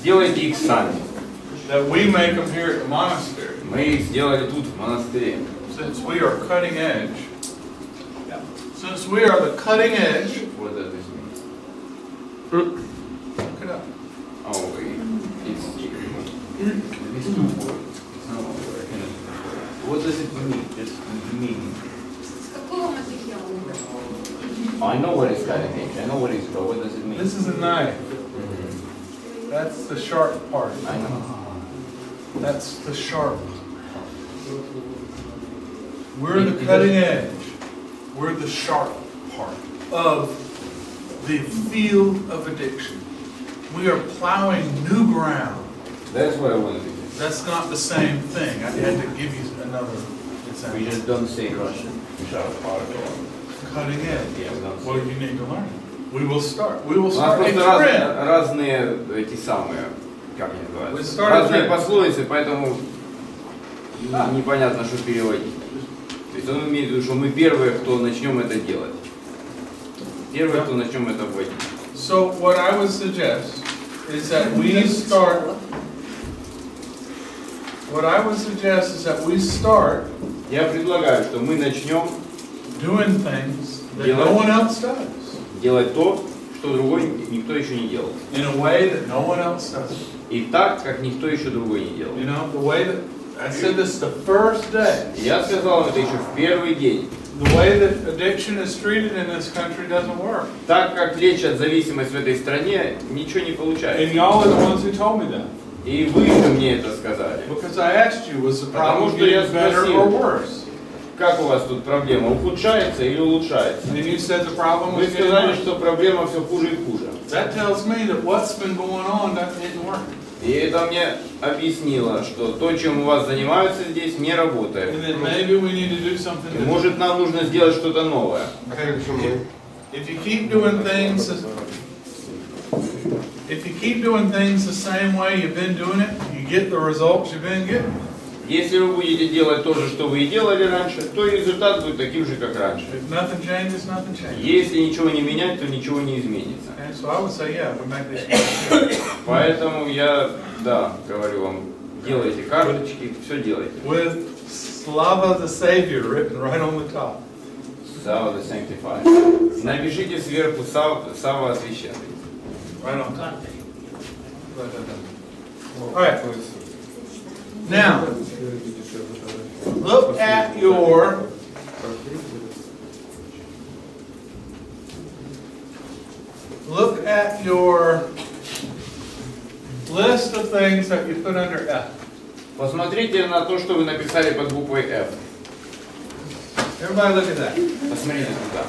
Сделайте их сами. That we make them here at the monastery. Мы их сделали тут, в монастыре. Since we are cutting edge. Since we are the cutting edge. What does this mean? Look it up. Oh, it's, it's two words. It's not one word. What does it mean? Just mean. С какого материала? I know what it's cutting edge. I know what it's, but what does it mean? This is a knife. That's the sharp part. I know. That's the sharp. We're the cutting edge. We're the sharp part of the field of addiction. We are plowing new ground. That's what I wanted to do. That's not the same thing. I had to give you another example. We just don't say Russian. Sharp particle. Cutting edge. Yeah, we don't say. Well, you need to learn. We will start. We will У нас start a просто раз- разные эти самые, как они Вы называются, разные пословицы, поэтому не- непонятно, что переводить. То есть он имеет в виду, что мы первые, кто начнем это делать. Первые, кто начнем это вводить. So what I would suggest is that we start, what I would suggest is that we start Я предлагаю, что мы начнем doing things that no one else does, делать то, что другой никто еще не делал. in a way that no one else does. И так, как никто еще другой не делал. You know, the way that, I said this the first day, Я сказал это еще в первый день. the way that addiction is treated in this country doesn't work. Так как лечат зависимость в этой стране, ничего не And получается. y'all are the ones who told me that. И вы мне это сказали. Because I asked you, was the problem getting better or worse? Как у вас тут проблема? Ухудшается или улучшается? And you said the problem Вы was getting сказали, worse. что проблема все хуже и хуже. That tells me that what's been going on that didn't work. И это мне объяснило, что то, чем у вас занимаются здесь, не работает. And that maybe we need to do something И different. может нам нужно сделать что-то новое. If you keep doing things, if you keep doing things the same way you've been doing it, you get the results you've been getting. Если вы будете делать то же, что вы и делали раньше, то и результат будет таким же, как раньше. Changes. Если ничего не менять, то ничего не изменится. So say, yeah, Поэтому я, да, говорю вам, делайте карточки, все делайте. with Slava the Savior written right on the top. Сава the Sanctified. Напишите сверху Сава Освященный. Right on. All right. Now, look at your look at your list of things that you put under F. Посмотрите на то, что вы написали под буквой F. Everybody look at that. Посмотрите туда.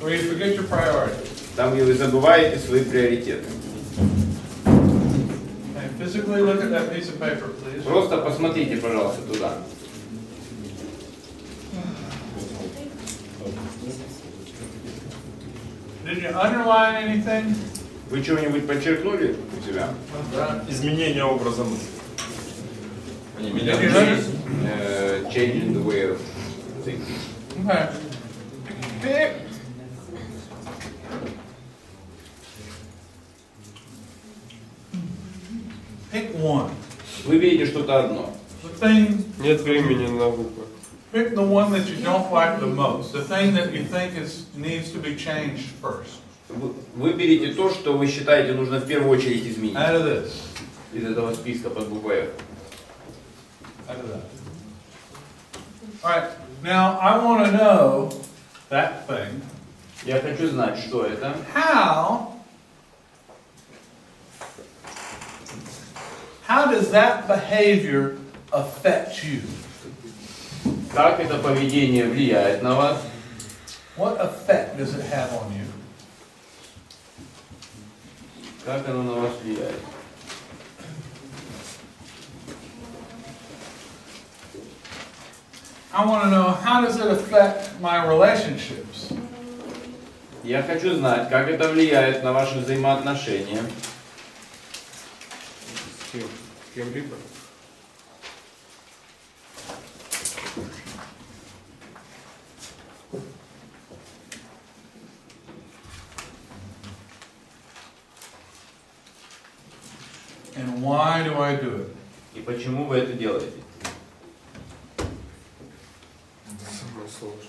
Where you forget your priorities. Там, где вы забываете свои приоритеты. And physically look at that piece of paper, please. Просто посмотрите, пожалуйста, туда. Did you underline anything? Вы чего-нибудь подчеркнули у себя? Изменение образа мысли. Они notice? Э, changing the way of thinking. Okay. One. Выберите что-то одно. The thing, Нет времени на буквы. pick the one that you don't like the most. The thing that you think is, needs to be changed first. Вы- Выберите то, что вы считаете нужно в первую очередь изменить Out of this. из этого списка под буквой F. Out of that. All right. Now, I want to know that thing. Я хочу знать, что это. How, how does that behavior affect you? Как это поведение влияет на вас? What effect does it have on you? Как оно на вас влияет? I want to know how does it affect my relationships? Я хочу знать, как это влияет на ваши взаимоотношения. everybody. And why do I do it? И почему вы это делаете? Самое сложное.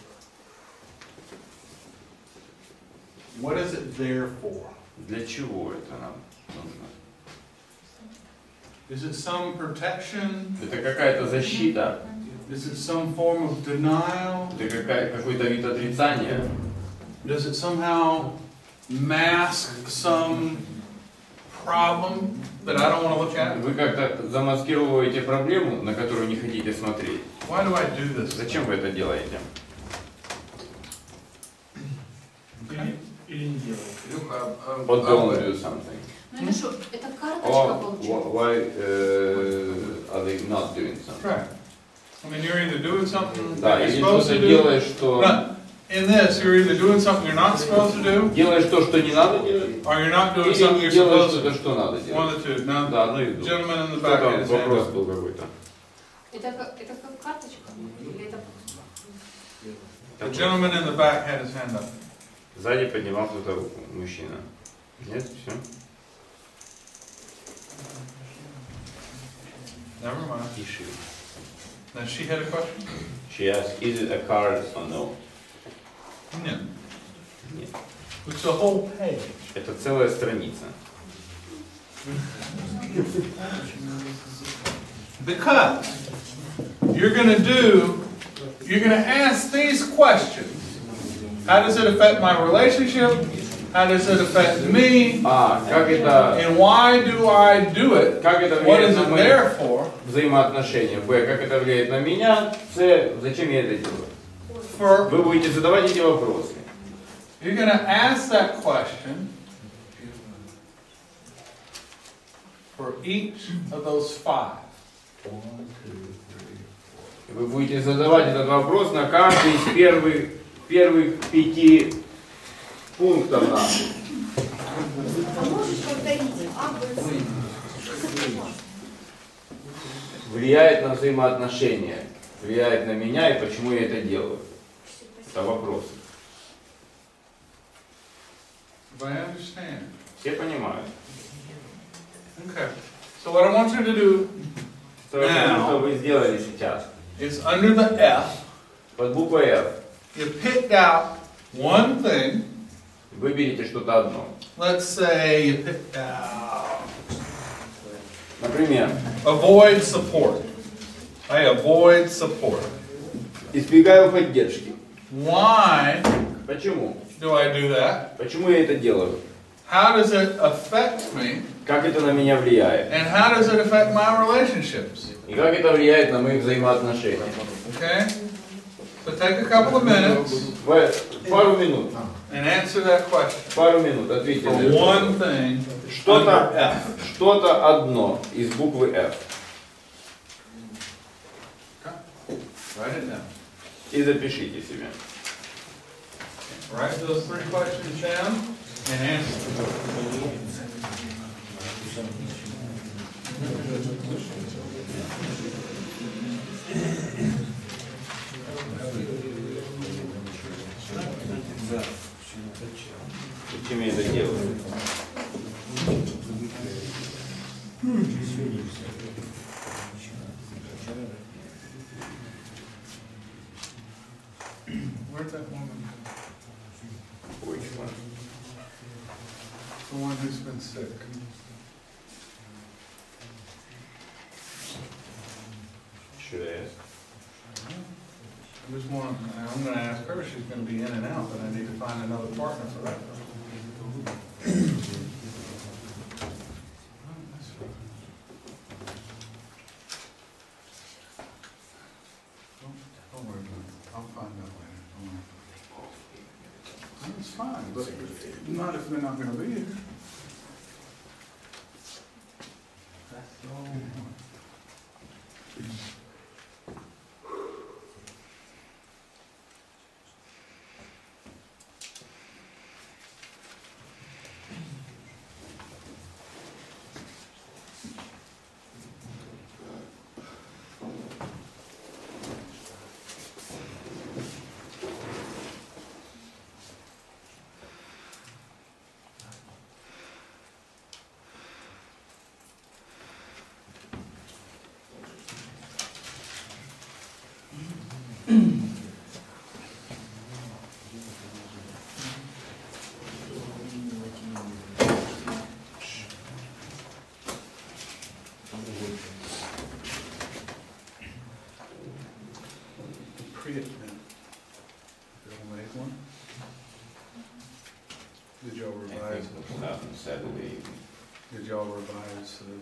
What is it there for? Для чего это нам нужно? Is it some protection? Это какая-то защита? Is it some form of denial? Это какая- какой-то вид отрицания? Does it somehow mask some problem that I don't want to look at? Вы как-то замаскировываете проблему, на которую не хотите смотреть. Why do I do this? Зачем вы это делаете? What don't do something? Ну это карточка получается? wh- why uh, are they not doing something? Right. I mean, you're either doing something Да, that you're supposed to do. делаешь, что... In this, you're either doing something you're not supposed to do, Делаешь то, что не надо делать, or you're not doing something you're делаешь supposed to что-то, do. что надо One делать. of the two. Now, Да, и другое. gentleman in the Что back там вопрос был какой-то? Это как, это как карточка? Или это The gentleman in the back had his hand up. Сзади поднимал кто-то руку, мужчина. Нет, все. Never mind. Тише. Now, she had a question? She asked, is it a card or no? No. Нет. It's a whole page. Это целая страница. Because you're gonna do, you're gonna ask these questions. How does it affect my relationship? How does it affect me? А, как это, And why do I do it? как это What is it there for? взаимоотношения? Б, как это влияет на меня? С, зачем я это делаю? For, Вы будете задавать эти вопросы. you're gonna ask that question for each of those five. Вы будете задавать этот вопрос на каждый из первых, первых пяти пунктов наших. А можешь повторить? А, Б, С. Влияет на взаимоотношения, влияет на меня и почему я это делаю. Это вопрос. Все понимают. Okay. So what I want you to do хочу, Now. что вы сделали сейчас? is under the F, Под буквой F you picked out one thing. Выберите что-то одно. Let's say out Например, avoid support. I avoid support. избегаю поддержки. Why Почему? do I do that? Почему я это делаю? How does it affect me? Как это на меня влияет? And how does it affect my relationships? И как это влияет на мои взаимоотношения? Okay? So take a couple of minutes В- Пару минут. And answer that question. Пару минут. Ответьте. На one вопрос. thing, Что-то F. что-то одно из буквы F. Write it down. И запишите себе. Write those three questions down and answer them. Зачем я это делаю? Where'd that woman? Which one? The one who's been sick. Just want, I'm gonna ask her, she's gonna be in and out, but I need to find another partner for that.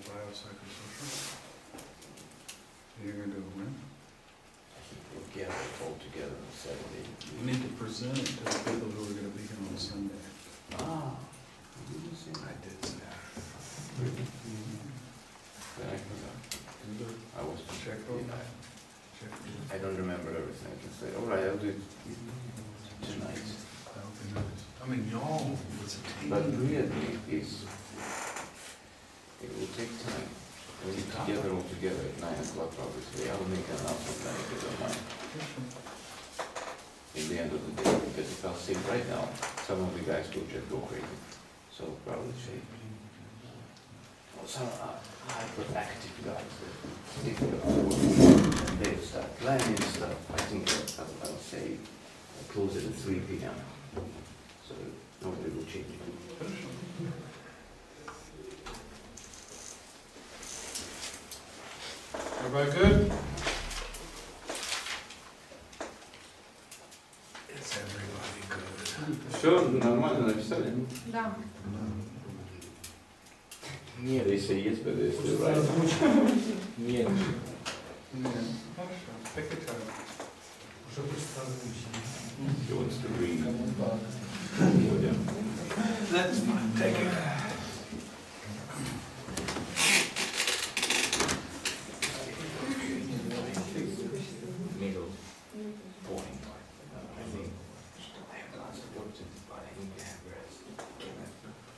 Biopsychosocial? You're gonna do it when? We'll get it all together on Saturday. You need to present it to the people who are gonna be here on Sunday. Ah. you didn't say I did say that. that. I was Check Yeah, over. I- don't remember everything. I can say, all right, I'll do it tonight. That'll be nice. I mean, y'all, it's a team. But really, it's, it will take time. We need to all together at nine o'clock obviously. I will make an announcement you don't mind. In the end of the day, because if I'll say right now, some of the guys will just go crazy. So probably say, well, some are hyperactive guys they they start planning stuff. I think I'll, I'll say, close it at three P M. So nobody will change it. Everybody good? It's everybody good. Все нормально написали? Да. Нет, если есть, it's still right. Нет, Yeah, хорошо. Take your time. уже просто озвучено. He wants to read. That's fine, take it. Middle point. I think I have lots of work to do, but I need to have rest. Can I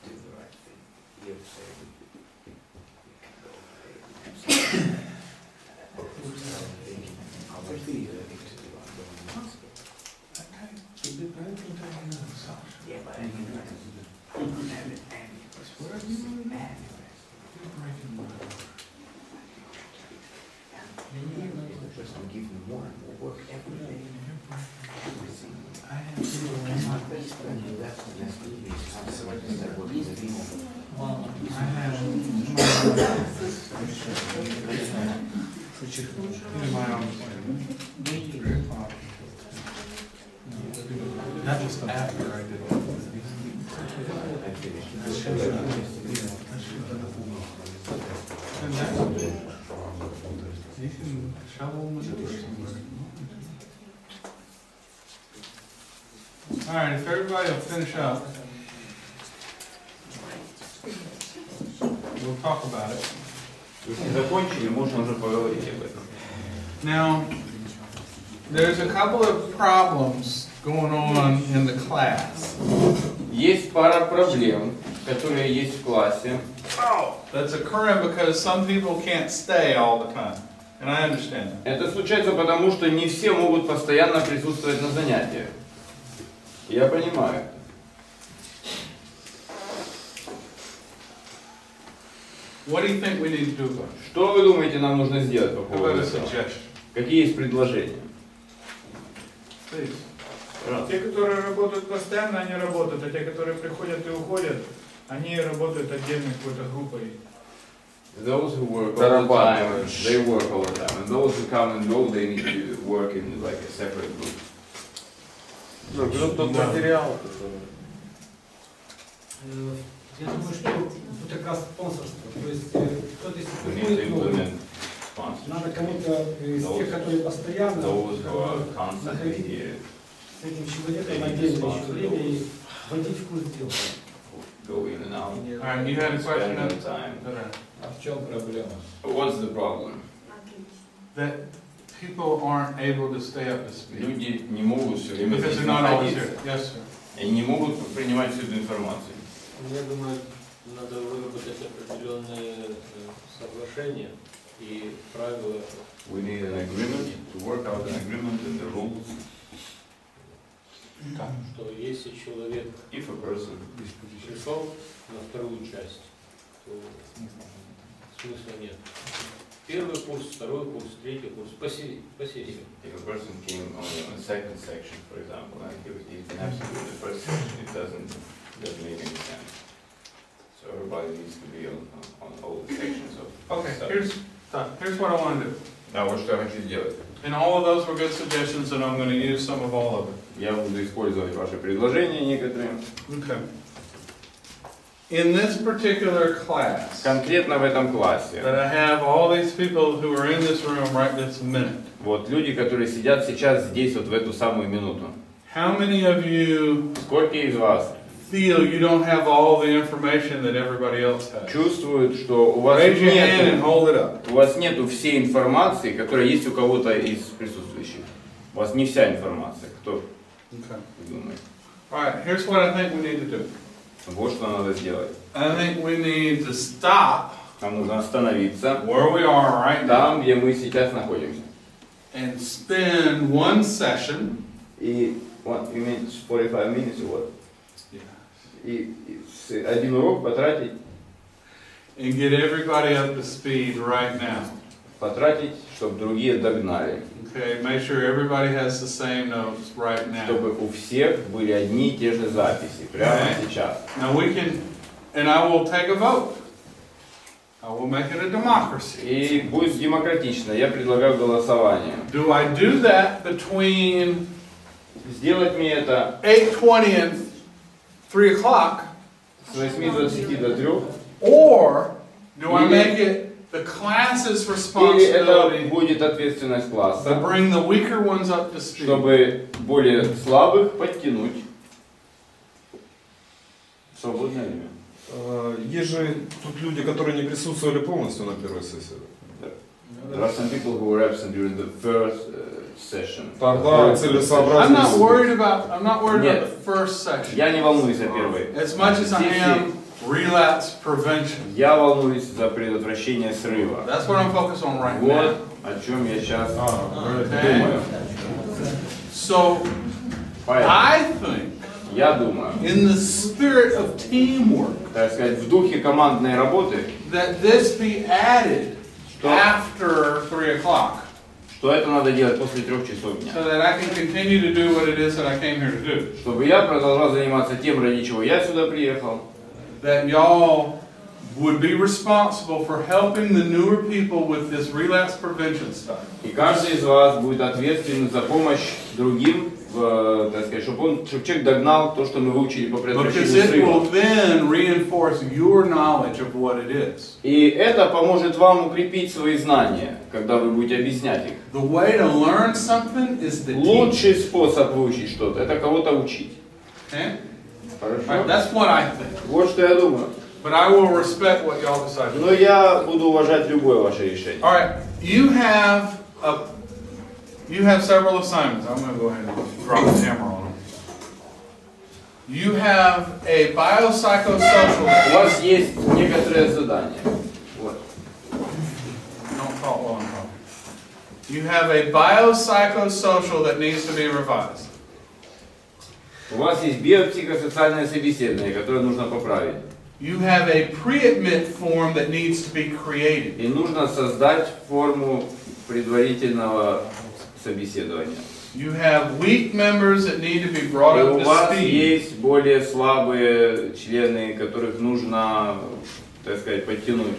do the right thing? You say we can go ahead and have some- And I was thinking, how much do you think to do? I'm going to Moscow. Yeah, but I need rest. I don't have it any rest. Any rest. Because I'm giving more and more work every day. Everything. I have That's my best friend, and that's the next movie. I'm so much that working with people. I have in my own That was after I did it. I finished. And that's, you can shovel manure somewhere. Right, if everybody will finish up, we'll talk about it. Если закончили, можно уже поговорить об этом. Now, there's a couple of problems going on in the class. Есть пара проблем, которые есть в классе. That's occurring because some people can't stay all the time, and I understand that. Это случается потому, что не все могут постоянно присутствовать на занятиях. Я понимаю. What do you think we need to do about it? Что вы думаете, нам нужно сделать по поводу этого? Какие есть предложения? Please. Те, которые работают постоянно, они работают, а те, которые приходят и уходят, они работают отдельной какой-то группой. Those who work all the time, they work all the time. And those who come and go, they need to work in like a separate group. Ну, берут тот Да. материал, который... Э, Я думаю, что тут как раз спонсорство. То есть э, кто-то implement sponsorship. надо кому-то из тех, которые постоянно constantly находить с этим человеком отдельно еще время и вводить в курс дела. and you had a question? their time. А в чем проблема? What's the problem? That people aren't able to stay up to speed. Люди не могут все время Because здесь they're not always находиться. here. Yes, sir. И не могут принимать всю эту информацию. Я думаю, надо выработать определенные э, соглашения и правила. We need an agreement, to work out an agreement and the rules. Что если человек If a person пришел на вторую часть, то смысла нет. Первый курс, второй курс, третий курс, по се- по сессии. If a person came only on the second section, for example, and he was, he's been absent in the first section, it doesn't, doesn't make any sense. So everybody needs to be on, on on all the sections of. Okay, stuff. here's, here's what I want to do. Да, вот что я хочу сделать. And all of those were good suggestions, and I'm going to use some of all of it. Я буду использовать ваши предложения некоторые. Okay. In this particular class, Конкретно в этом классе. that I have all these people who are in this room right this minute, Вот люди, которые сидят сейчас здесь, вот в эту самую минуту. how many of you Сколько из вас feel you don't have all the information that everybody else has? чувствуют, что у вас Raise your hand and hold it up. у вас нету всей информации, которая есть у кого-то из присутствующих? У вас не вся информация. Кто Okay. думает? All right, here's what I think we need to do. Вот что надо сделать. I think we need to stop Нам нужно остановиться where we are right now там, где мы сейчас находимся. and spend one session И what, you mean 45 minutes or what? Yeah. И, и с- один урок потратить, and get everybody up to speed right now. Потратить, чтобы другие догнали. Okay, make sure everybody has the same notes right now. Чтобы у всех были одни и те же записи, прямо Okay. сейчас. Now we can, and I will take a vote. I will make it a democracy. И будет демократично. Я предлагаю голосование. Do I do that between Сделать мне это 8:20 and 3 o'clock, с 8.20 до 3, or do I make it the class's или это responsibility будет ответственность to класса, bring the weaker ones up to speed? чтобы более слабых подтянуть. Свободное время. А, Есть же тут люди, которые не присутствовали полностью на первой сессии. There are some people who were absent during the first uh, session. Тогда I'm целесообразно. not worried about, I'm not worried about Нет. the first section. Я не волнуюсь о первой. As much as I am relapse prevention. Я волнуюсь за предотвращение срыва. That's what I'm focused on right Вот now. о чем я сейчас Okay? думаю. So Поэтому I think я думаю, in the spirit of teamwork, так сказать, в духе командной работы, that this be added что, after three o'clock, что это надо делать после трех часов дня. so that I can continue to do what it is that I came here to do. Чтобы я продолжал заниматься тем, ради чего я сюда приехал. That y'all would be responsible for helping the newer people with this relapse prevention stuff. И каждый из вас будет ответственен за помощь другим, в, так сказать, чтобы, он, чтобы человек догнал то, что мы выучили по Because предотвращению it will срыва. then reinforce your knowledge of what it is. И это поможет вам укрепить свои знания, когда вы будете объяснять их. The way to learn something is teach. Лучший способ выучить что-то – это кого-то учить. Okay? All right, Хорошо? that's what I think. Вот что я думаю. But I will respect what y'all decide. Но я буду уважать любое ваше решение. All right, you have a, you have several assignments. I'm going to go ahead and drop the hammer on them. You have a У biopsychosocial. вас есть некоторые задания. Вот. Don't talk while I'm talking. You have a biopsychosocial that needs to be revised. У вас есть биопсихосоциальное собеседование, которое нужно поправить. You have a pre-admit form that needs to be created. И нужно создать форму предварительного собеседования. You have weak members that need to be brought И up у to вас speed. есть более слабые члены, которых нужно, так сказать, подтянуть.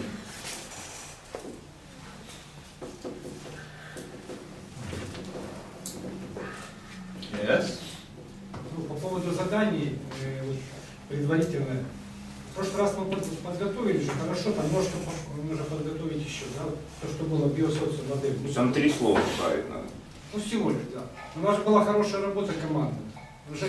Yes. Ну, по поводу заданий, э, вот, предварительно. В прошлый раз мы под- подготовили же хорошо, там немножко нужно подготовить еще, да, вот то, что было биосоциомодель. Там три слова править надо. Ну, всего лишь, да. У нас же была хорошая работа команды. Ну, что?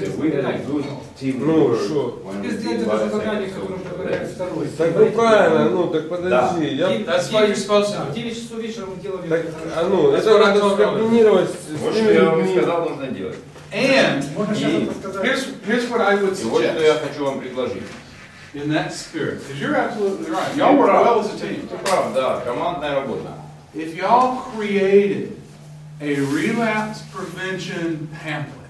Сделайте did это задание, которое предлагает второй. Так ну правильно, ну так подожди. Я... That's what you're supposed to Да, do. в 9 часов вечера мы делали Так, а ну, это надо told you. скоординировать с Вот что я вам сказал, нужно делать. And here's, here's what I would И вот что я suggest хочу вам предложить. in that spirit, because you're absolutely right. Y'all work well as a team. Ты прав, да, командная работа. If y'all created a relapse prevention pamphlet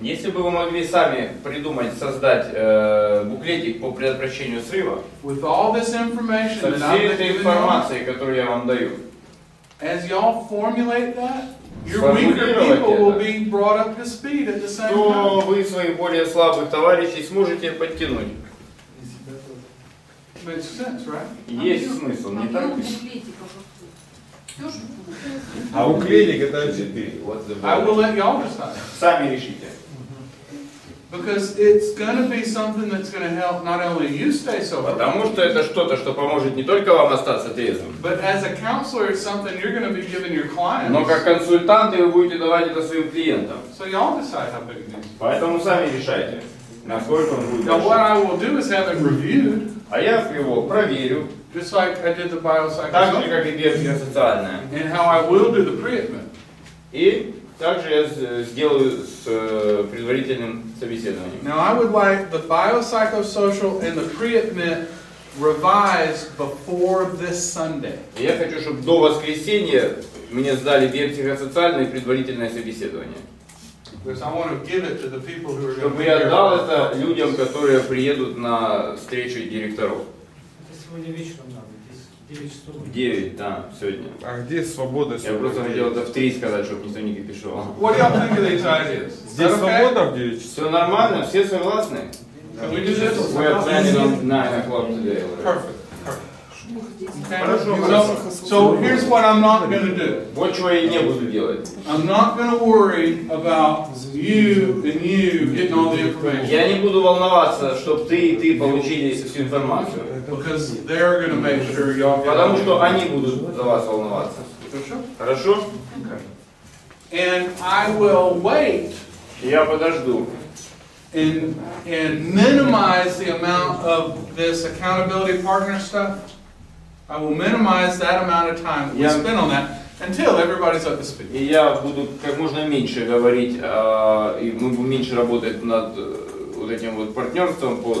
Если бы вы могли сами придумать, создать э, буклетик по предотвращению срыва, with all this information со всей этой информацией, которую я вам даю, as y'all formulate that, your weaker Сформулировать people will это. be brought up to speed at the same то time. вы своих более слабых товарищей сможете подтянуть. Makes sense, right? Есть смысл, не так ли? А Буклетик это А4. What's the I will vote? let y'all decide. Сами решите. Because it's gonna be something that's gonna help not only you stay sober, Потому что это что-то, что поможет не только вам остаться трезвым, but as a counselor, it's something you're gonna be giving your clients. но как консультанты вы будете давать это своим клиентам. So y'all decide how big it needs. Поэтому сами решайте, насколько он будет Now, what. I will do is have it reviewed, А я его проверю, just like I did the так же, biopsychosocial, как и биопсихосоциальная. and how I will do the pre-admit. И также я сделаю с э, предварительным собеседованием. Now, I would like the biopsychosocial and the pre-admit revised before this Sunday. Я хочу, чтобы до воскресенья мне сдали биопсихосоциальное и предварительное собеседование. Because I want to give it to the people who are going to Чтобы я отдал это людям, которые приедут на встречу директоров. Это сегодня вечером здесь 9 часов. В 9, да, сегодня. А где свобода? Я просто хотел это в 3 сказать, чтобы никто не кипишевал. What these ideas? Is Здесь свобода в 9 часов? Все нормально, все согласны? We? We're planning on 9 o'clock today. Perfect. perfect. Okay. Хорошо, So, so here's what I'm not going to do. Вот чего я и не буду делать. I'm not going to worry about you and you getting all the information. Я не буду волноваться, чтобы ты и ты получили всю информацию. Because they're going to make sure y'all get all Потому the что они будут за вас волноваться. information. Хорошо? And I will wait Я подожду. and, and minimize the amount of this accountability partner stuff. I will minimize that amount of time we Yeah. spend on that until everybody's up to speed. И я буду как можно меньше говорить, а, и мы будем меньше работать над э, вот этим вот партнерством по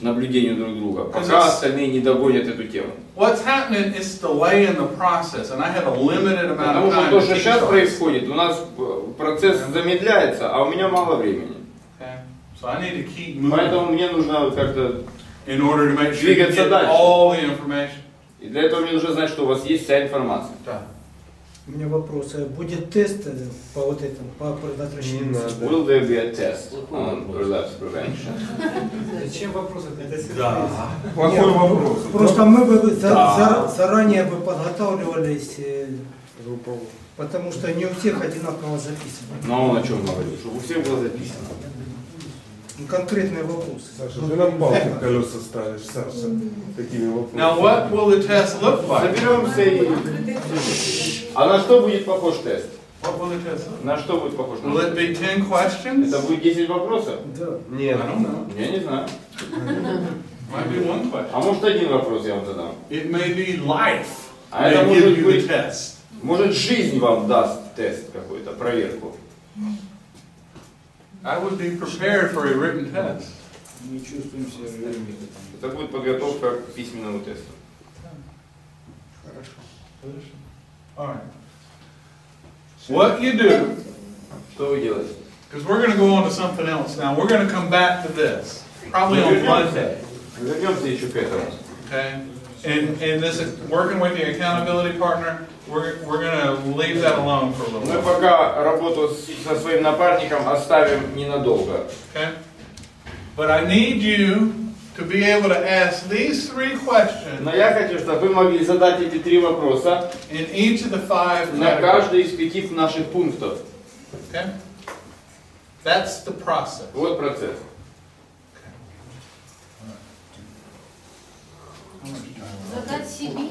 наблюдению друг друга, пока остальные не догонят эту тему. What's happening is delay in the process, and I have a limited amount Потому of что time. то, to что teach сейчас all this. происходит, у нас э, процесс замедляется, а у меня мало времени. Okay? So I need to keep moving Поэтому мне нужно как-то... in order to make sure you Двигаться get дальше. all the information. И для этого мне нужно знать, что у вас есть вся информация. У меня вопрос. А Будет тест э, по вот этому, по Не предотвращению? надо. Will there be a test on relapse prevention? Зачем вопрос это? Плохой вопрос. Просто мы бы за- Да. за- заранее бы подготавливались, э, потому что не у всех одинаково записано. Но он о чем говорил? Чтобы у всех было записано. Ну, Конкретные вопросы. Саша, ты нам палки в колеса ставишь, Саша, такими вопросами. Now, what will the test look like? Соберемся и... А на что будет похож тест? What will the test look На что будет похож? Will it be 10 questions? Это будет 10 вопросов? Да. I Нет. don't know. Я не знаю. Might be one question. А может один вопрос я вам задам? It may be life. А это может быть... Может жизнь вам даст тест какой-то, проверку. I would be prepared for a written test. Не чувствуем себя живыми. Это будет подготовка к письменному тесту. All right. What you do, Что вы делаете? because we're going to go on to something else now. We're going to come back to this, probably on Monday. Вернемся еще к этому. Okay? And, and this, is working with the accountability partner, we're, we're gonna leave that alone for a little Мы while. пока работу с- со своим напарником оставим ненадолго. Okay? But I need you to be able to ask these three questions Но я хочу, чтобы вы могли задать эти три вопроса in each of the five на categories. каждый из пяти наших пунктов. Okay? That's the process. Вот процесс. Задать себе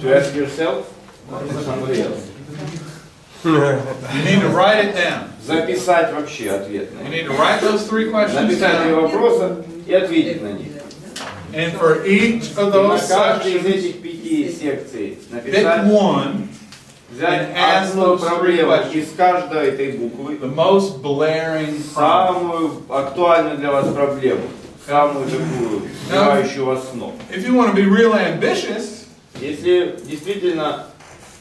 To ask yourself or to somebody else. You need to write it down. Записать вообще You ответные. need to write those three questions Написать три down. вопроса и ответить на них. And for each of на those каждой из sections, этих пяти секций pick написать, one, взять and ask одну three проблему questions. из каждой этой буквы, the most blaring problem. самую актуальную для вас проблему, самую такую, сбивающую вас с ног. If you want to be real ambitious, Если действительно,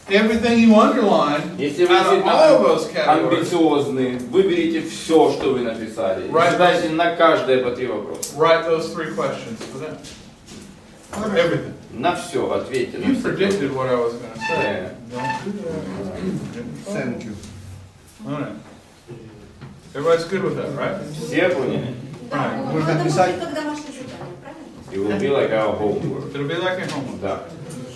everything you underline если вы действительно амбициозны, выберите все, что вы написали. Right. задайте на каждое по три вопроса. write those three questions for them. For everything. На все ответьте. на You все. predicted what I was going to say. Yeah. Thank you. All right. Everybody's good with that, right? Все поняли? Right. ну, задание, правильно? It will be like our homework. It'll be like a homework. Да.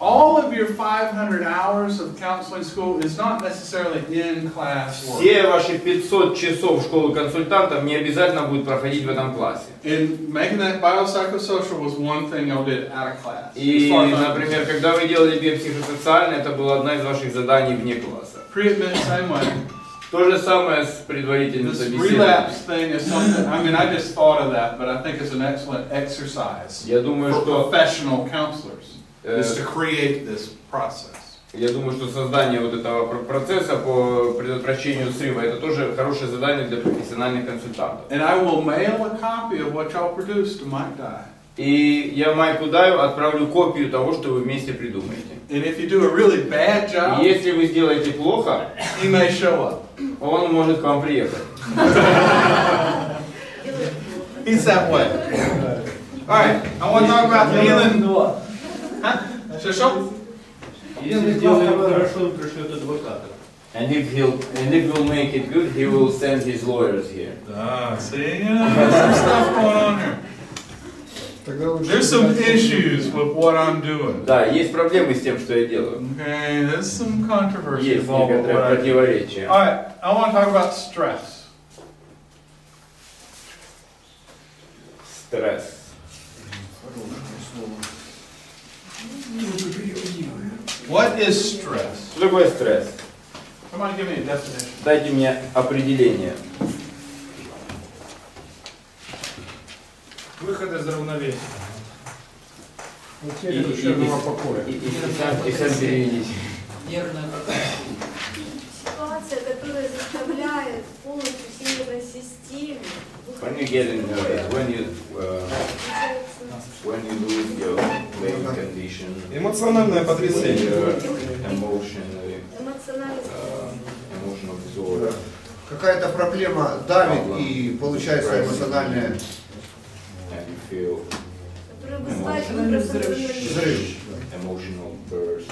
All of your 500 hours of counseling school is not necessarily in class work. Все ваши 500 часов школы консультантов не обязательно будут проходить в этом классе. In making that biopsychosocial was one thing y'all did out of class. As И, например, когда вы делали биопсихосоциальное, это была одна из ваших заданий вне класса. Pre-admit same way. То же самое с предварительным собеседованием. relapse thing is something, I mean, I just thought of that, but I think it's an excellent exercise Я думаю, что professional counselors, э, is to create this process. Я думаю, что создание вот этого пр- процесса по предотвращению срыва это тоже хорошее задание для профессиональных консультантов. And I will mail a copy of what y'all produced to Mike Dye. И я Майку Даю отправлю копию того, что вы вместе придумаете. And if you do a really bad И job, если вы сделаете плохо, he may show up. он может к вам приехать. He's that way. All right, I want to talk about healing. Что, что? Если сделаем хорошо, он пришлет адвоката. And if he'll and if we'll make it good, he will send his lawyers here. Ah, see, yeah, there's some stuff going on here. Тогда лучше There's some передать- issues with what I'm doing. Да, есть проблемы с тем, что я делаю. Okay, there's some controversy Есть involved with what некоторые I do. противоречия. All right, I want to talk about stress. Стресс. What is stress? Что такое стресс? Somebody give me a definition. Дайте мне определение. Выход из равновесия. Потеря душевного покоя. И, и- и сам, и сам переведите. Ситуация, которая заставляет полностью всей нервной системе When you get in nervous, when you uh, when you lose your brain condition, Эмоциональное when потрясение. uh, disorder, Какая-то проблема давит и получается адреналина. взрыв, emotional burst,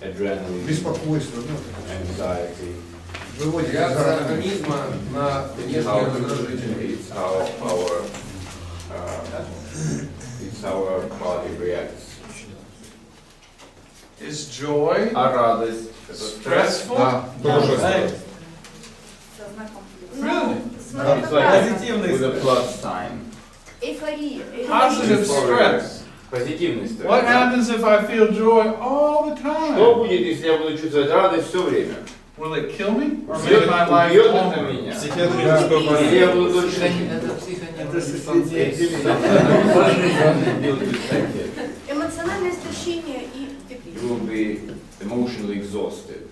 adrenaline, беспокойство, ну, выводит из организма на внешние раздражители. it's uh, our body reacts. Is joy А радость это стресс? stressful? Да, Тоже да. стресс. Ну, a plus sign. эйфория. Positive stress. Позитивный стресс. What happens if I feel joy all the Что time? будет, если я буду чувствовать радость все время? Will it kill me or make my life убьет это меня? Психиатрическую Или я буду точно... Эмоциональное истощение и You депрессия. Will be emotionally exhausted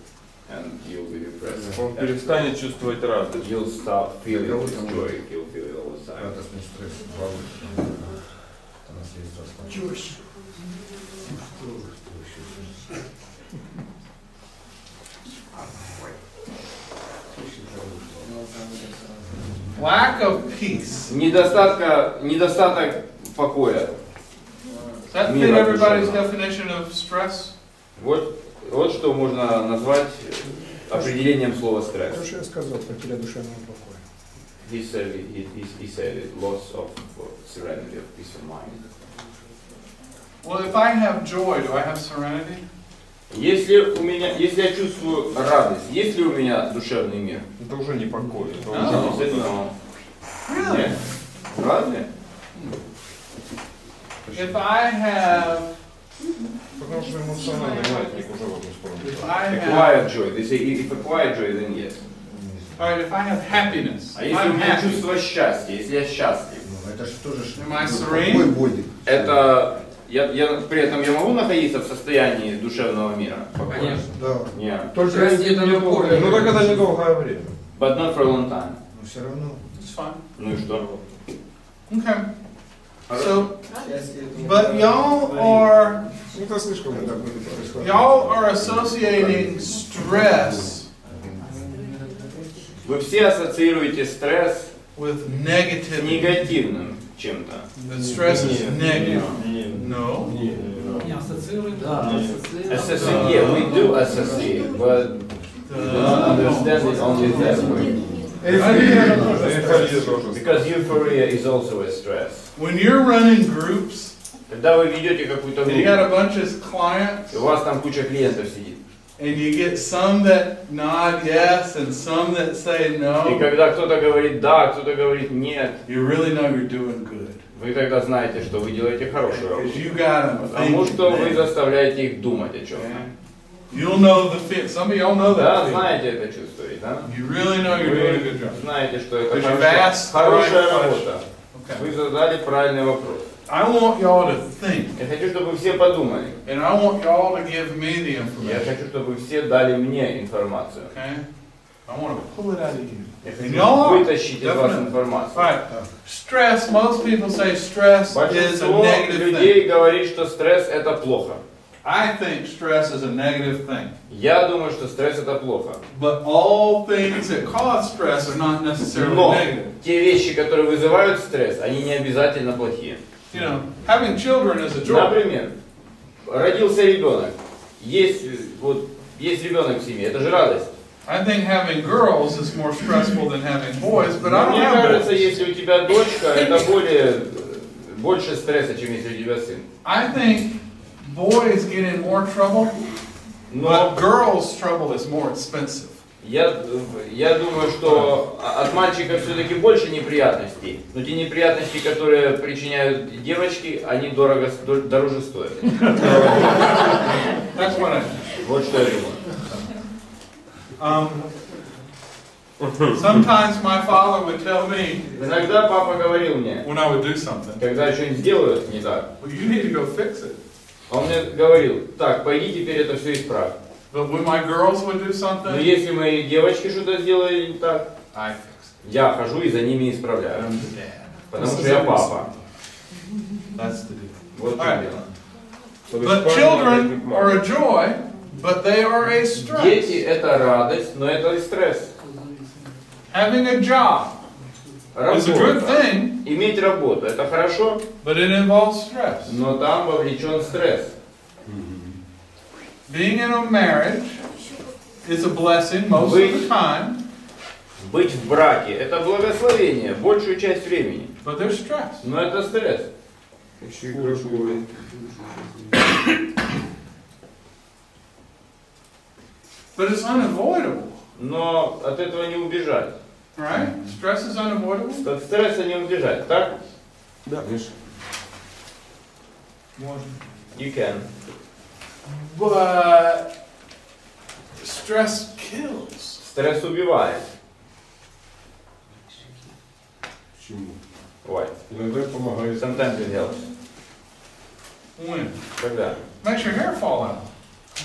and you'll be depressed. Он перестанет чувствовать радость. You'll stop feeling this joy, you'll feel it all the time. стресс повышен. Осталось. Lack of peace. Недостатка, недостаток покоя. Does that fit everybody's definition of stress? Вот, вот что можно назвать определением слова То, стресс. что я сказал, потеря душевного покоя. He said it, he, he, he said it, loss of serenity, of peace of mind. Well, if I have joy, do I have serenity? Если у меня, если я чувствую радость, есть ли у меня душевный мир? Это уже не покой. Это А. уже no. Really? Нет? Разве? If I have, Потому что эмоциональный маятник уже в одну if сторону. I A have, quiet joy. They say if a quiet joy, then yes. right, if I have happiness, А if если у меня чувство счастья, если я счастлив, Ну, это же тоже ну, покой вводит. это я, я при этом я могу находиться в состоянии душевного мира? Конечно. Да, Нет. Только это не напор. долгое- Ну так это недолгое время. But not for a long time. но все равно. it's fine. Ну и что? Okay. So, Счастье это не but y'all are, Ну это слишком Когда много. будет происходить. y'all are associating stress Вы все ассоциируете стресс with с negativity. негативным чем-то. That stress is Нет, negative. нет, No. нет. Не ассоциируем. Да, Assessing, yeah, we do assessing, but we don't understand it only that way. Тоже. Because euphoria is also a stress. When you're running groups Когда вы ведете какую-то and you got группу, a bunch of clients и у вас там куча клиентов сидит, and you get some that nod yes and some that say и no, когда кто-то говорит да, кто-то говорит нет, you really know you're doing good. вы тогда знаете, что вы делаете хорошую работу. Потому что вы заставляете их думать о чем-то. You'll know the fit. Some of y'all know Да, that. feeling. знаете это чувство, да? You really know you're doing a good job. знаете, что это хорошая right работа. Okay. Вы задали правильный вопрос. I want y'all to think, Я хочу, чтобы все подумали. and I want y'all to give me the Я information. хочу, чтобы все дали мне информацию. Okay? I want to pull it out of you. Я хочу вытащить из вас информацию. Right. Stress, most people say stress is a Большинство negative thing. людей говорит, что стресс это плохо. I think stress is a negative thing. Я думаю, что стресс это плохо. But all things that cause stress are not necessarily Но negative. те вещи, которые вызывают стресс, они не обязательно плохие. You know, having children is a joy. Например, родился ребенок. Есть, вот, есть ребенок в семье, это же радость. I think having girls is more stressful than having boys, but I don't мне have кажется, boys. если у тебя дочка, это более, больше стресса, чем если у тебя сын. I think boys get in more trouble, but girls' trouble is more expensive. я, я думаю, что от мальчика все-таки больше неприятностей, но те неприятности, которые причиняют девочки, они дорого, дороже стоят. Вот что я думаю. Um, sometimes my father would tell me Иногда папа говорил мне, when I would do something, когда я что-нибудь сделаю не так, well, you need to go fix it. Он мне говорил, так, пойди теперь это все исправь. But when my girls would do Но something, если мои девочки что-то сделали не так, I я хожу и за ними исправляю. I'm the dad. Потому что я папа. That's the deal. Вот Alright. дело. But children are a joy, but they are a stress. Дети это радость, но это и стресс. Having a job Работа. Иметь работу это хорошо, but it involves stress. но там вовлечен стресс. Being in a marriage is a blessing most of the time, Быть в браке это благословение большую часть времени, but there's stress. но это стресс. Еще и красивый. But it's unavoidable, Но от этого не убежать. right? Stress is unavoidable. От стресса не убежать, так? Да. You can. But stress kills. Стресс убивает. Почему? Why? Иногда помогает. Sometimes it helps. When? Когда? Makes your hair fall out.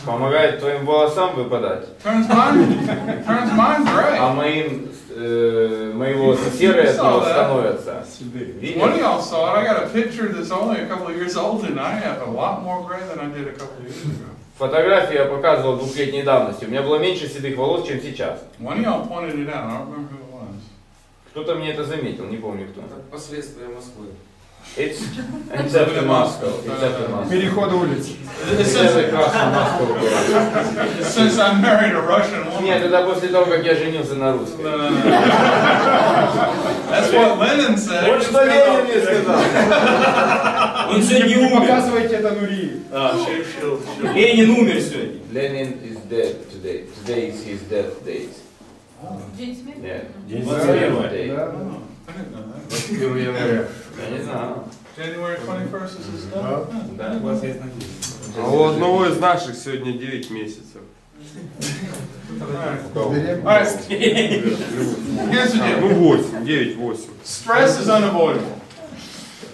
Помогает твоим волосам выпадать. Turns mine, turns mine gray. А моим, э, мои волосы серые от него становятся. One of Видишь? y'all saw it. I got a picture that's only a couple of years old, and I have a lot more gray than I did a couple of years ago. Фотографии я показывал двухлетней давности. У меня было меньше седых волос, чем сейчас. One of y'all pointed it out. I don't remember who it was. Кто-то мне это заметил, не помню кто. Это последствия Москвы. It's, it's after Moscow. It's after Moscow. Переход было. since I married a Russian Нет, woman. это после того, как я женился на no. That's what Lenin said. Вот что Ленин мне сказал. Он сегодня не умер. Показывайте это she'll, she'll. Ленин умер сегодня. Lenin is dead today. Today is his death date. День смерти? Yeah. День смерти. Oh, that. Я не. January 21st is his death? Да. А у одного из наших сегодня 9 месяцев. Ну deal. 8, 9, 8. Stress is unavoidable.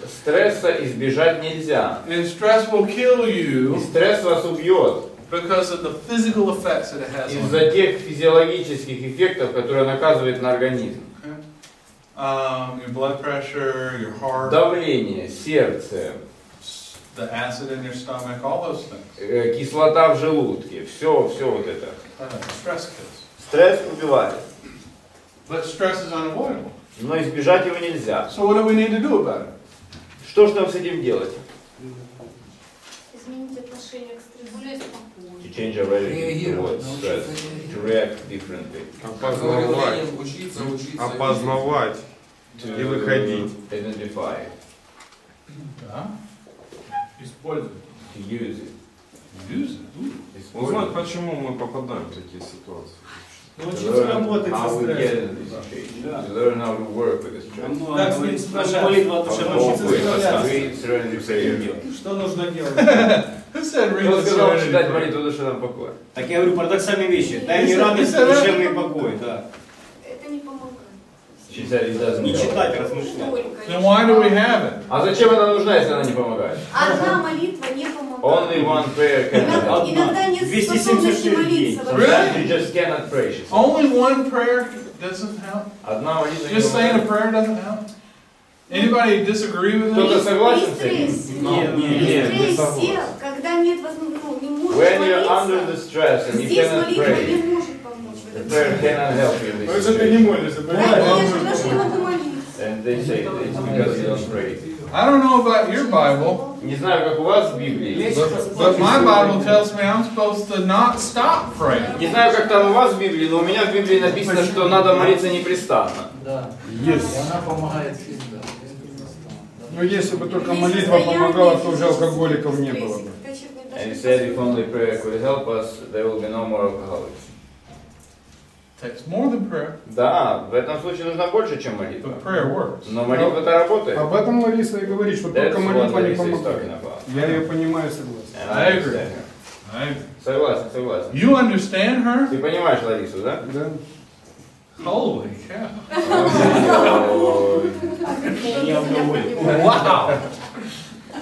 Стресса избежать нельзя. And stress will kill И you стресс вас убьет because of the physical effects that it has on you. из-за тех физиологических эффектов, которые он оказывает на организм. Um, your blood pressure, your heart, Давление, сердце, the acid in your stomach, all those things. э, кислота в желудке, все, все вот это. Uh, stress kills. Стресс убивает, But stress is unavoidable. но избежать его нельзя. So what do we need to do about it? Что же нам с этим делать? изменить отношение к стрессу. Change Реагировать, towards to react differently, Опознавать. Ленин, учиться, учиться. Опознавать. to И выходить. identify, Да? Используй. to use it. Use it. Узнать, почему мы попадаем в такие ситуации. To Научиться learn работать how со стрессом. learn how to work with stress. Как с ним справляться? Научиться prayer. Что нужно делать? Сказал читать молитву душевного покоя? Так я говорю парадоксальные вещи. Дай мне радость, она- душевный покой, да. Это не помогает. It doesn't Не читать, размышлять. Только Then why do we have it? А зачем она нужна, если она не помогает? Одна молитва не помогает. Only one prayer can Иногда, help. Иногда нет 276 способности молиться. Sometimes you just cannot pray. Only one prayer doesn't help? Одна молитва не Just saying a помогает. prayer doesn't help? Anybody disagree with Кто-то согласен с этим? стрессе. Нет, нет, нет, не стрессе, согласен. когда нет возможности, ну, не можешь When you're under the молиться, stress and you здесь cannot молитва pray, не может помочь the prayer cannot help you Потому что ты не молишься, понимаешь? And they say it's because you don't pray. I don't know about your Bible, Не знаю, как у вас в Библии. but my Bible tells me I'm supposed to not stop praying. Не знаю, как там у вас в Библии, но у меня в Библии написано, что надо молиться непрестанно. Да. И она помогает всегда. Ну, если бы только молитва помогала, то уже алкоголиков не было бы. And he said if only prayer could help us, there will be no more alcoholics. Takes more than prayer, Да, в этом случае нужно больше, чем молитва. but prayer works. Но молитва-то работает. Об этом Лариса и говорит, что That's только молитва не помогает. Я ее понимаю согласен. And I I agree. I- Согласен, согласен. You understand her? Ты понимаешь Ларису, да? Да? Holy cow. Wow.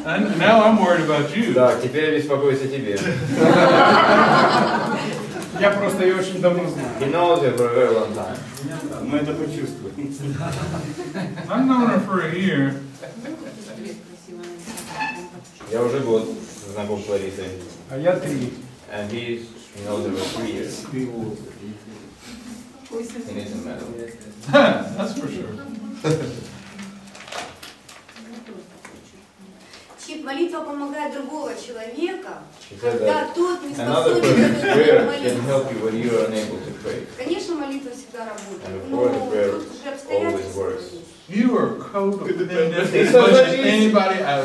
And now I'm worried about you. Да, теперь я беспокоюсь о тебе. Я просто ее очень давно знаю. He knows you for a very long time. Мы это почувствуем. I've known her for a year. Я уже год знаком с Ларисой. А я три. And he knows her for three years. He needs a medal. That's for sure. Чьи молитва помогает другого человека, когда тот не способен. Конечно, молитва всегда работает, но тут уже обстоятельства. You are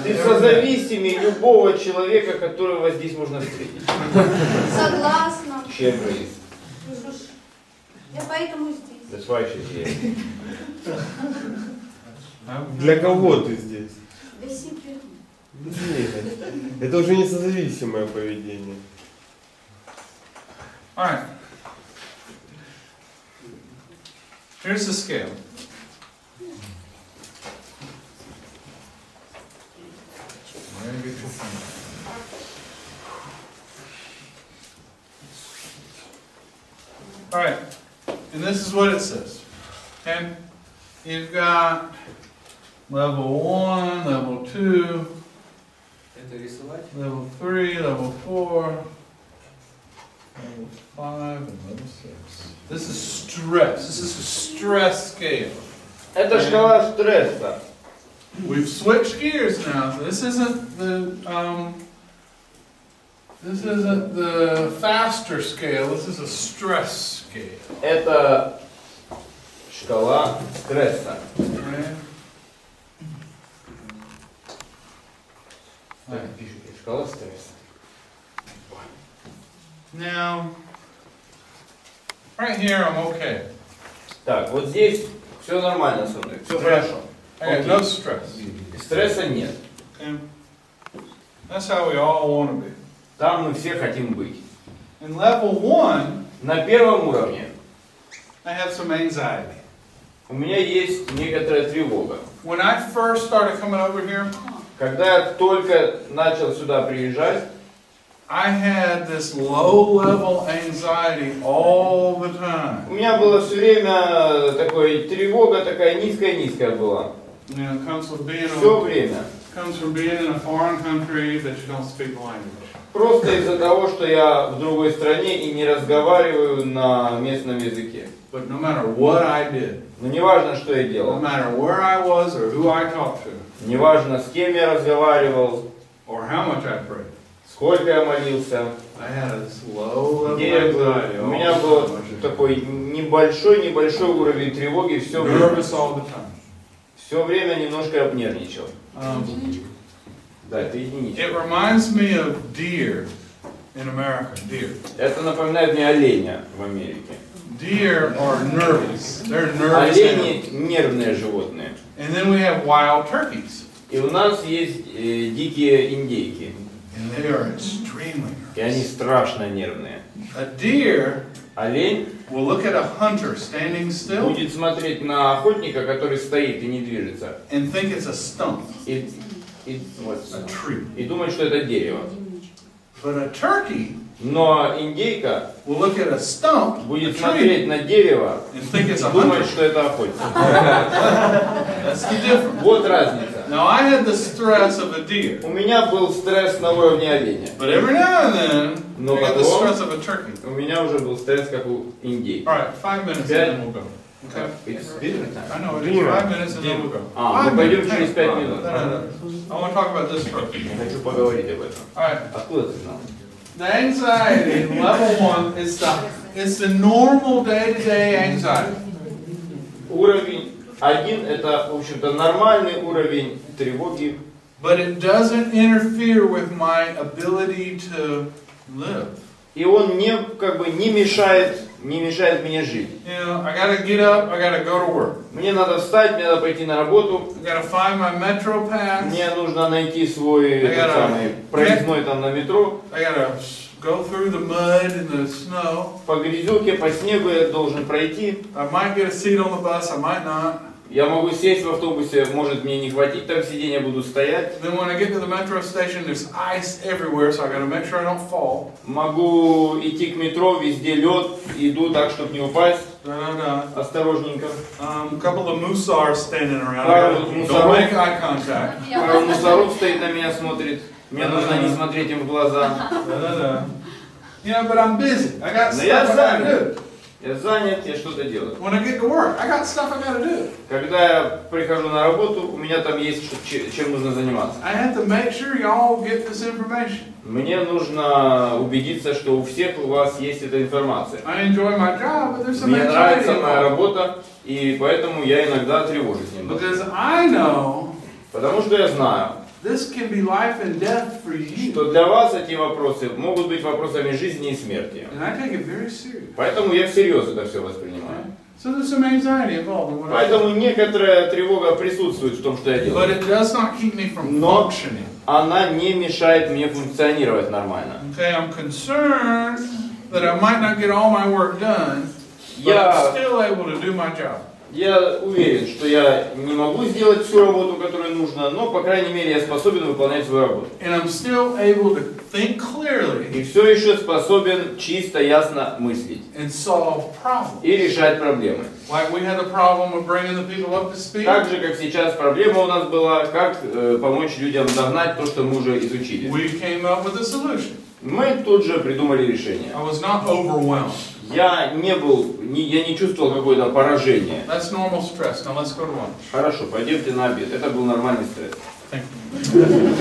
Ты созависимый любого человека, которого здесь можно встретить. Согласна. She agrees. Ну что ж, Я поэтому здесь. That's why she's here. Для кого ты здесь? Для себя. Нет, это уже не созависимое поведение. All right. Here's the scale. All right, and this is what it says. Okay, you've got level one, level two, Это рисовать? level three, level four, level five, and level six. This is stress. This is a stress scale. Это шкала стресса. We've switched gears now. This isn't the um, this isn't the faster scale. This is a stress scale. Это шкала стресса. Okay? Так пишут, шкала стресса. Now, right here, I'm okay. Так, вот здесь все нормально со мной, все хорошо. I got no stress. Стресса нет. Okay? That's how we all want to be. Там мы все хотим быть. In level one, На первом уровне I have some anxiety. у меня есть некоторая тревога. When I first started coming over here, Когда я только начал сюда приезжать, I had this low level anxiety all the time. у меня было все время такой тревога, такая низкая-низкая была. It comes from being Все время. comes from being in a foreign country that you don't speak the language. Просто из-за того, что я в другой стране и не разговариваю на местном языке. But no matter what I did, Но неважно, что я no делал. matter where I was or who I talked to, Неважно, с кем я разговаривал, or how much I prayed, Сколько я молился, I had a low level где я был. anxiety. У меня был такой небольшой-небольшой уровень тревоги, все время, все время немножко обнервничал. Um, Да, это единичка. it reminds me of deer in America. Deer. Это напоминает мне оленя в Америке. Deer are nervous. They're nervous. animals. Олени нервные животные. And then we have wild turkeys. И у нас есть э, дикие индейки. And they are extremely И они страшно нервные. A deer Олень will look at a hunter standing still будет смотреть на охотника, который стоит и не движется. and think it's a stump, И, и, вот, a tree. и думает, что это дерево. But a turkey Но индейка will look at a stump, a будет tree, смотреть на дерево and think it's и a думать, hunter. что это охотник. That's the difference. Вот разница. Now I had the stress of a deer, У меня был стресс на уровне оленя. but every now and then Но I get the потом stress of a turkey. у меня уже был стресс, как у индейки. All right, five minutes and then we'll go. Okay. It's dinner time. I know it is five minutes and then we'll go. А, Five мы пойдем minutes. через Hey, пять no, минут. no, no. I want to talk about this first. Я хочу поговорить об этом. All right. Откуда ты знал? The anxiety level one is the it's the normal day-to-day anxiety. Уровень один – это, в общем-то, нормальный уровень тревоги, But it doesn't interfere with my ability to live. И он не, как бы, не мешает, не мешает мне жить. You know, I gotta get up, I gotta go to work. Мне надо встать, мне надо пойти на работу, I gotta find my metro pass. мне нужно найти свой gotta- самый, проездной там на метро, I gotta go through the mud and the snow. по грязюке, по снегу я должен пройти. I might get a seat on the bus, I might not. Я могу сесть в автобусе, может мне не хватить там сиденья, буду стоять. Then when I get to the metro station, there's ice everywhere, so I gotta make sure I don't fall. Могу идти к метро, везде лед, иду так, чтобы не упасть, осторожненько. Um, couple of musars standing around. Пару мусоров. Don't make eye contact. Пару мусоров стоит на меня, смотрит. Мне нужно не смотреть им в глаза. Da-da-da. You know, but I'm busy. I got stuff я I gotta do. Я занят, я что-то делаю. When I get to work, I got stuff I gotta do. Когда я прихожу на работу, у меня там есть чем нужно заниматься. I have to make sure y'all get this information. Мне нужно убедиться, что у всех у вас есть эта информация. I enjoy my job, but there's some Мне нравится моя работа, и поэтому я иногда тревожусь немного. Because I know Потому что я знаю, this can be life and death for you. что для вас эти вопросы могут быть вопросами жизни и смерти. And I take it very serious. Поэтому я всерьез это все воспринимаю. So there's some anxiety involved in what. Поэтому некоторая тревога присутствует в том, что я But делаю. it does not keep me from Но functioning. она не мешает мне функционировать нормально. Okay, I'm concerned that I might not get all my work done, but Я, I'm still able to do my job. Я уверен, что я не могу сделать всю работу, которую нужно, но, по крайней мере, я способен выполнять свою работу. And I'm still able to think clearly И все еще способен чисто, ясно мыслить and solve problems. и решать проблемы. Like we had a problem of bringing the people up to speed. Так же, как сейчас проблема у нас была, как э, помочь людям догнать то, что мы уже изучили. We came up with a solution. Мы тут же придумали решение. I was not overwhelmed. Я не был, не, я не чувствовал какое-то поражение. That's normal stress. Now let's go to lunch. Хорошо, пойдемте на обед. Это был нормальный стресс. Thank you.